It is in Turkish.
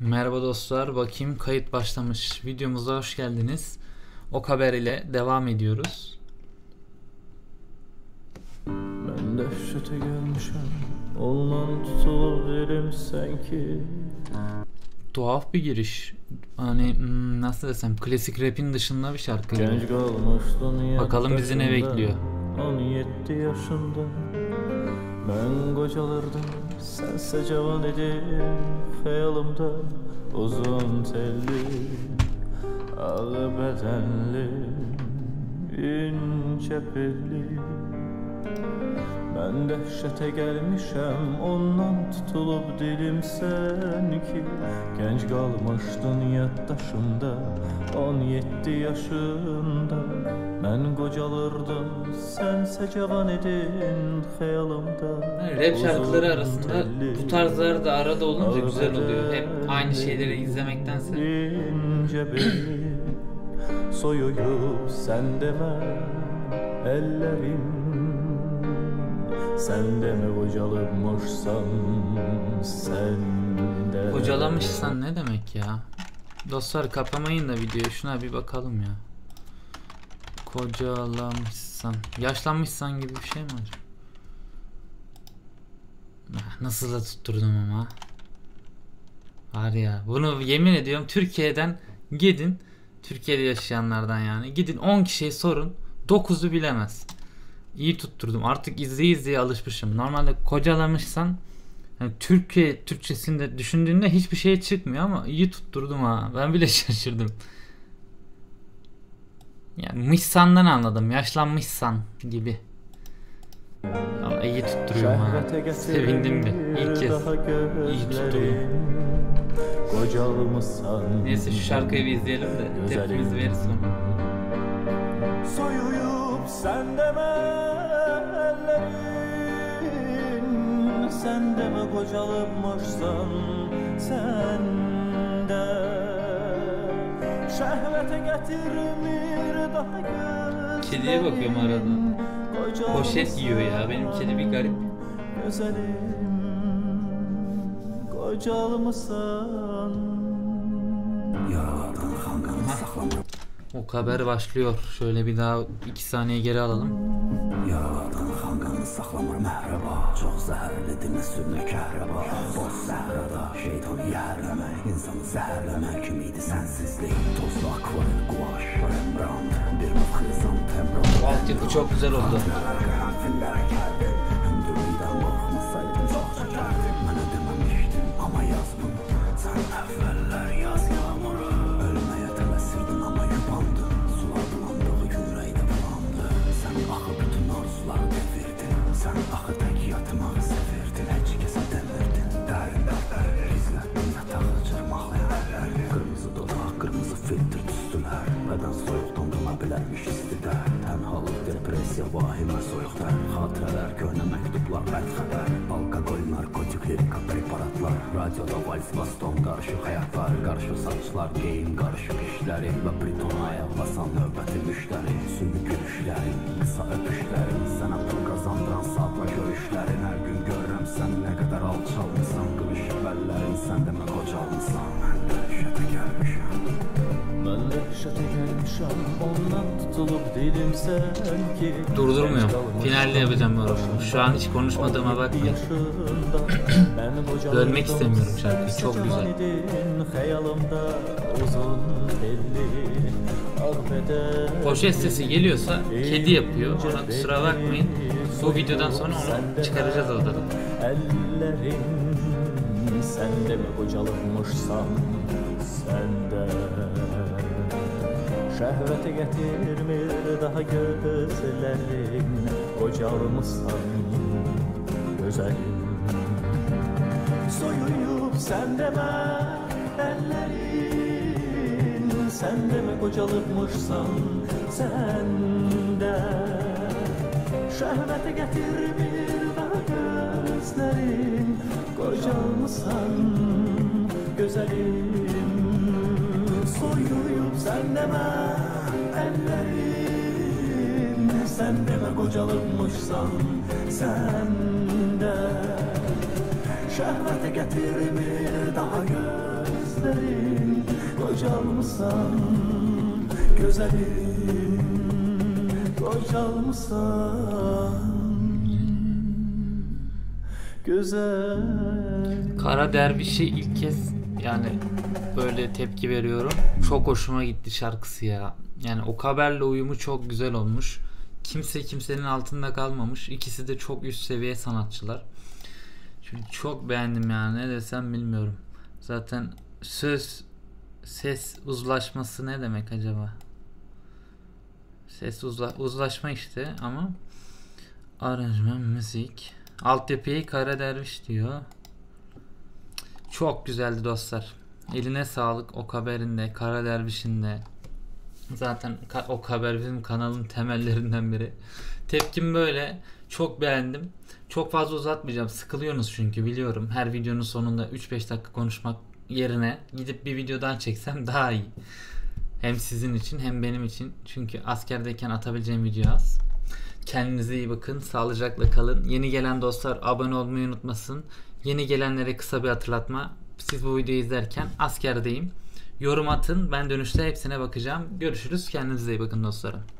Merhaba dostlar, bakayım kayıt başlamış. Videomuza hoş geldiniz. Ok Haber ile devam ediyoruz. Ben dehşete gelmişim Ondan tutulur dilim sanki Tuhaf bir giriş. Hani hmm, nasıl desem klasik rap'in dışında bir şarkı. Genç kalmıştın Bakalım bizi ne bekliyor. 17 yaşında Ben kocalardım Sense cavan idin Hayalimde Uzun telli Ağ bedenli ince belli Ben dehşete gelmişem Ondan tutulup dilim sanki Genç kalmıştın yaddaşımda 17 yaşında Ben kocalırdım Sense cavan idin hayalimde Yani rap şarkıları arasında bu tarzlar da arada olunca güzel oluyor. Hep aynı şeyleri izlemektense. Soyuyup sen deme ellerim Sen deme kocalımışsan sen de Kocalamışsan ne demek ya? Dostlar kapamayın da videoyu şuna bir bakalım ya. Kocalamışsan. Yaşlanmışsan gibi bir şey mi acaba? Ah, Nasıl da tutturdum ama. Var ya bunu yemin ediyorum Türkiye'den gidin Türkiye'de yaşayanlardan yani gidin 10 kişiye sorun 9'u bilemez. İyi tutturdum artık izleye izleye alışmışım. Normalde kocalamışsan yani Türkiye Türkçesinde düşündüğünde hiçbir şey çıkmıyor ama iyi tutturdum ha. Ben bile şaşırdım. Yani mışsandan anladım. Yaşlanmışsan gibi. Ama iyi tutturuyorum ha. Sevindim bir. İlk kez. İyi tutturdum. Kocalmışsan Neyse şu şarkıyı bir izleyelim de tepkimizi verir sonra. Soyuyup sen deme Sen deme kocalımışsan sen de Şehvete getirmir daha gözlerin Kediye bakıyorum arada. Poşet yiyor ya. Benim kedi bir garip. Güzelim Kocalmışsan O haber başlıyor. Şöyle bir daha iki saniye geri alalım. Yaradan xanqanı saxlamır məhrəba. Çox zəhərlidir nə kəhrəba. Boz səhrada şeytanı yəhərləmək İnsanı zəhərləmək kimi idi sənsizlik. Tozlu akvarel guaş Rembrandt. Bir mıxrizan Tembrant Altyapı çok güzel oldu. Bədən soyuqdan dona bilərmiş istidə Tənhalıq, depressiya, vahimə soyuqlar Xatirələr, köhnə məktublar, bəd xəbər Alkoqol, narkotik, lirika, preparatlar Radioda vals, baston, qarışıq həyatlar Qarışıq saçlar, geyim, qarışıq işləri Və pritona ayaq basan növbəti müştəri Sümük gülüşlərin, qısa öpüşlərin Sənə pul qazandıran saatla görüşlərin Hər gün görürəm sən nə qədər alçalmısan Qırışıq əllərin, sən demə qocalmısan tutulup dilim sanki Durdurmuyorum. Finalde yapacağım bu arada. Şu an hiç konuşmadığıma bakmayın. Bölmek istemiyorum şarkıyı, çok güzel. Poşet sesi geliyorsa kedi yapıyor. Ona kusura bakmayın. Bu videodan sonra onu çıkaracağız odadan. Ellerin sen de mi kocalanmışsan sen de Şehvete getirmir daha gözlerin Kocalmışsan güzelim Soyuyup sen deme ellerin Sen deme kocalıkmışsan sen de. Şehvete getirmir daha gözlerin? Kocalmışsan güzelim Soyuyup sen deme ellerin Sen deme kocalıkmışsan sen de Şehvete getirmir daha göz gözlerin Kocalmışsan güzelim Kocalmışsan Güzel. Kara Derviş'e ilk kez yani böyle tepki veriyorum. Çok hoşuma gitti şarkısı ya. Yani o haberle uyumu çok güzel olmuş. Kimse kimsenin altında kalmamış. İkisi de çok üst seviye sanatçılar. Çünkü çok beğendim yani ne desem bilmiyorum. Zaten söz ses uzlaşması ne demek acaba? Ses uzla, uzlaşma işte ama aranjman müzik altyapıyı Kara Derviş diyor. Çok güzeldi dostlar. Eline sağlık o haberinde, Kara Derviş'in de. Zaten o haber bizim kanalın temellerinden biri. Tepkim böyle. Çok beğendim. Çok fazla uzatmayacağım. Sıkılıyorsunuz çünkü biliyorum. Her videonun sonunda 3-5 dakika konuşmak yerine gidip bir videodan çeksem daha iyi. Hem sizin için hem benim için. Çünkü askerdeyken atabileceğim video az. Kendinize iyi bakın. Sağlıcakla kalın. Yeni gelen dostlar abone olmayı unutmasın. Yeni gelenlere kısa bir hatırlatma. Siz bu videoyu izlerken askerdeyim. Yorum atın. Ben dönüşte hepsine bakacağım. Görüşürüz. Kendinize iyi bakın dostlarım.